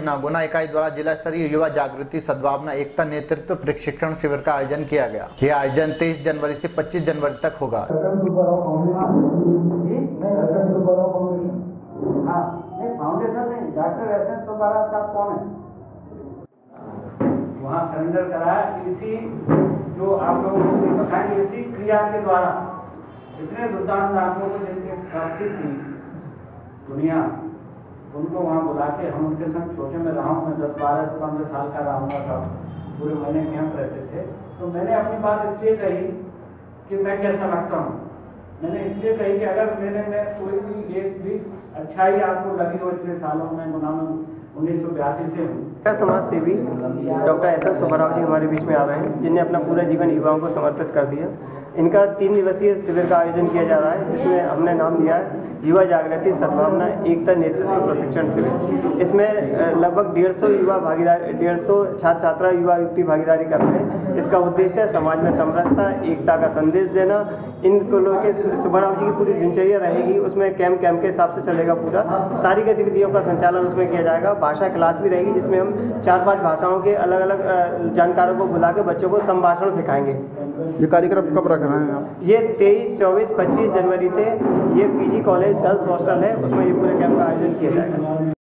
नागोना इकाई द्वारा जिला स्तरीय युवा जागृति सद्भावना एकता नेतृत्व प्रशिक्षण शिविर का आयोजन किया गया। यह आयोजन 23 जनवरी से 25 जनवरी तक होगा। दुनिया उनको वहाँ बुला के हम उनके संग छोटे में रहा हूँ, मैं दस बारह, पंद्रह साल का रहूँगा सब पूरे महीने कैंप रहते थे। तो मैंने अपनी बात इसलिए कही कि मैं कैसा लगता हूँ? मैंने इसलिए कही कि अगर मेरे में कोई भी एक भी अच्छाई आपको लगी हो, इतने सालों में मुना में उन्नीस सौ बयासी से हूँ। समाज सेवी doctor S N Subbarao ji हमारे बीच में आ रहे हैं जिनने अपना पूरा जीवन युवाओं को समर्पित कर दिया। इनका तीन दिवसीय शिविर का आयोजन किया जा रहा है, जिसमें हमने नाम दिया है युवा जागृति सद्भावना एकता नेतृत्व प्रशिक्षण शिविर। इसमें लगभग डेढ़ सौ युवा भागीदारी, डेढ़ सौ छात्र छात्रा युवा युक्ति भागीदारी कर रहे हैं। इसका उद्देश्य है समाज में समरसता, एकता का संदेश देना इनको लोग के सुब्बाराव जी की पूरी दिनचर्या रहेगी उसमें कैंप कैंप के हिसाब से चलेगा पूरा। सारी गतिविधियों का संचालन उसमें किया जाएगा भाषा क्लास भी रहेगी जिसमें हम चार पाँच भाषाओं के अलग अलग जानकारों को बुला के बच्चों को संभाषण सिखाएँगे। ये कार्यक्रम कब रख रहे हैं आप? ये तेईस चौबीस पच्चीस जनवरी से ये पीजी कॉलेज गर्ल्स हॉस्टल है उसमें ये पूरे कैंप का आयोजन किया जाएगा।